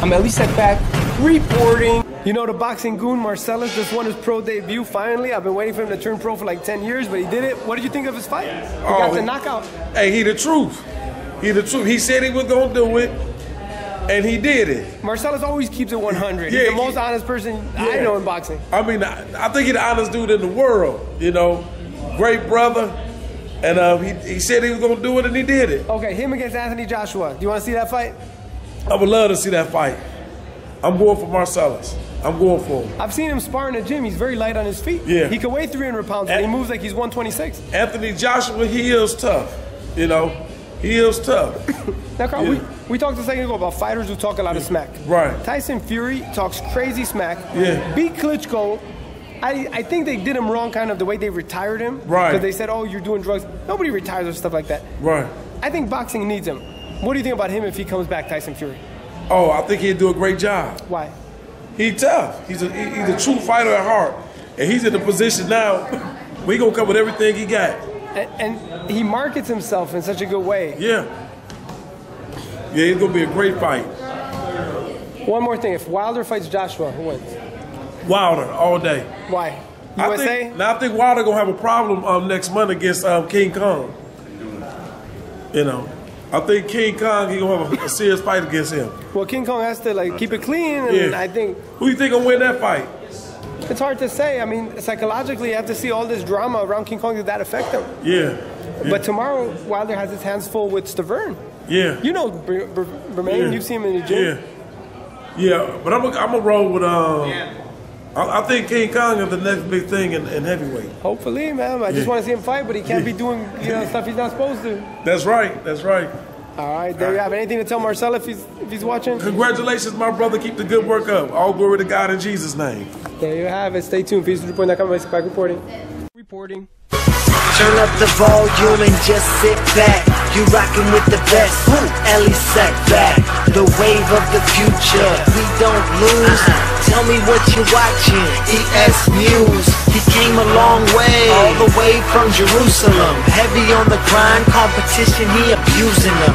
I'm Elie Seckbach reporting. You know the boxing goon Marcellus just won his pro debut finally. I've been waiting for him to turn pro for like 10 years, but he did it. What did you think of his fight? He got Oh, the knockout. Hey, he the truth. He the truth. He said he was gonna do it, and he did it. Marcellus always keeps it 100. Yeah, He's the he- most honest person I know in boxing. I mean, I, I think he's the honest dude in the world. You know, great brother, and uh, he he said he was gonna do it, and he did it. Okay, him against Anthony Joshua. Do you want to see that fight? I would love to see that fight. I'm going for Marcellus. I'm going for him. I've seen him spar in the gym. He's very light on his feet. Yeah. He can weigh 300 pounds, and he moves like he's 126. Anthony Joshua, he is tough. You know, he is tough. Now, Carl, Yeah. we, we talked a second ago about fighters who talk a lot of smack. Right. Tyson Fury talks crazy smack. Yeah. Beat Klitschko. I, I think they did him wrong, kind of the way they retired him. Right. Because they said, oh, you're doing drugs. Nobody retires or stuff like that. Right. I think boxing needs him. What do you think about him if he comes back, Tyson Fury? Oh, I think he'd do a great job. Why? He's tough. He's a he- he's a true fighter at heart, and he's in the position now. We gonna come with everything he got. And, and he markets himself in such a good way. Yeah. Yeah, it's gonna be a great fight. One more thing: if Wilder fights Joshua, who wins? Wilder all day. Why? I USA. think, now I think Wilder gonna have a problem um, next month against um, King Kong. You know, I think King Kong he gonna have a, a serious fight against him. well, King Kong has to like keep it clean, and Yeah. I think Who you think gonna win that fight? it's hard to say. I mean, psychologically, you have to see all this drama around King Kong. Did that affect him? Yeah. yeah. But tomorrow, Wilder has his hands full with Stiverne. yeah. You know Br- Br- Bermane. Yeah. You've seen him in the gym. Yeah, yeah, but I'm a, I'm a roll with um. I, I think King Kong is the next big thing in, in heavyweight. Hopefully, man. I just Yeah. want to see him fight, but he can't Yeah. be doing you know stuff he's not supposed to. That's right. That's right. All right, there you have. Anything to tell Marcel if he's if he's watching? Congratulations, my brother. Keep the good work up. All glory to God in Jesus' name. There you have it. Stay tuned. FeastReport.com. Back reporting. Reporting. Turn up the volume and just sit back. You rockin' with the best. Ellie sat back. The wave of the future. We don't lose. Tell me what you're watching. ES News. He came a long way. All the way from Jerusalem. Heavy on the grind. Competition, he abusing them.